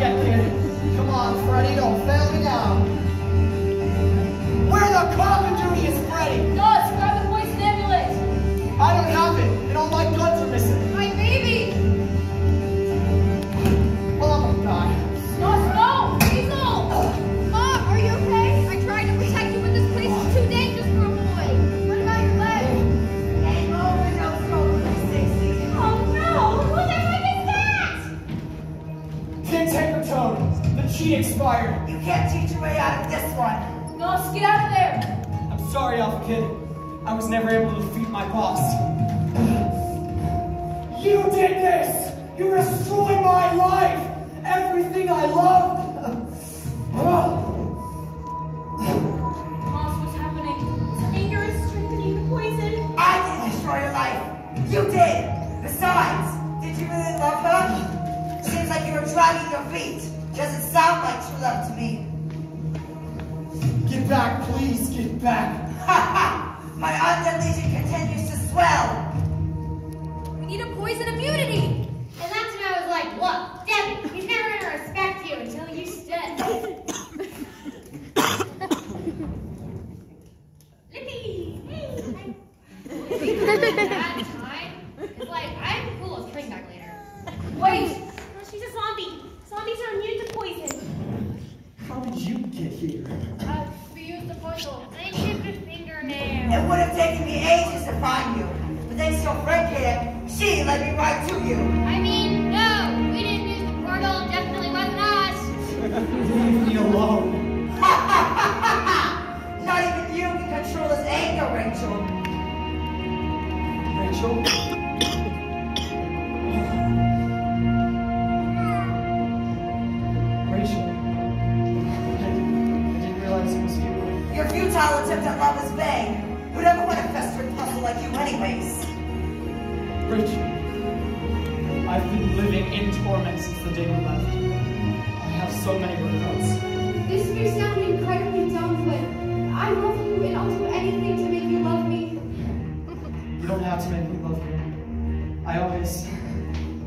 yet, kid. Come on, Freddy, don't fail me now. Where the carpenter is, Freddy. Tone, the cheat expired. You can't cheat your way out of this one. Gus, get out of there! I'm sorry, Alpha Kid. I was never able to defeat my boss. You did this! You destroyed my life! Everything I loved! Moss, what's happening? Anger is strengthening the poison. I didn't destroy your life. You did. Besides, did you really love her? Seems like you were dragging your feet. Doesn't sound like true love to me. Get back, please, get back. Ha ha! My undead legion How did you get here? Uh, we used the portal. I chipped a fingernail. It would have taken me ages to find you. But thanks to a friend here, she led me right to you. I mean, no, we didn't use the portal. It definitely wasn't us. Leave me alone. Not even you can control his anger, Rachel. Rachel? Futile attempt at love is vain. Who never want a festering puzzle like you anyways? Rachel, I've been living in torment since the day we left. I have so many regrets. This may sound incredibly dumb, but I love you and I'll do anything to make you love me. You don't have to make me love you. I always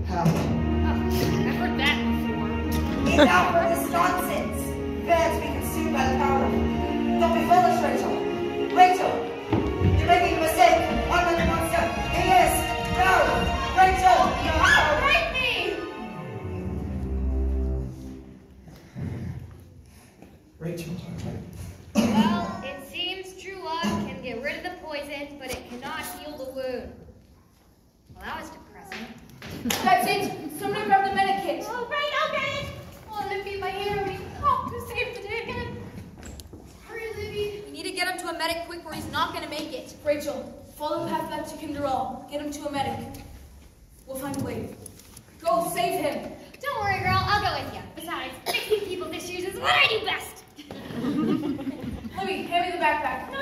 have. Oh, I've heard that before. Enough of this nonsense. Rachel. Well, it seems true love can get rid of the poison, but it cannot heal the wound. Well, that was depressing. That's it! Somebody grab the medic kit! Oh, right, I'll get it! Oh, Lippy, my enemy. Oh, to save the day again. Hurry, Libby. We need to get him to a medic quick or he's not gonna make it. Rachel, follow the path back to Kinderall. Get him to a medic. We'll find a way. back, back.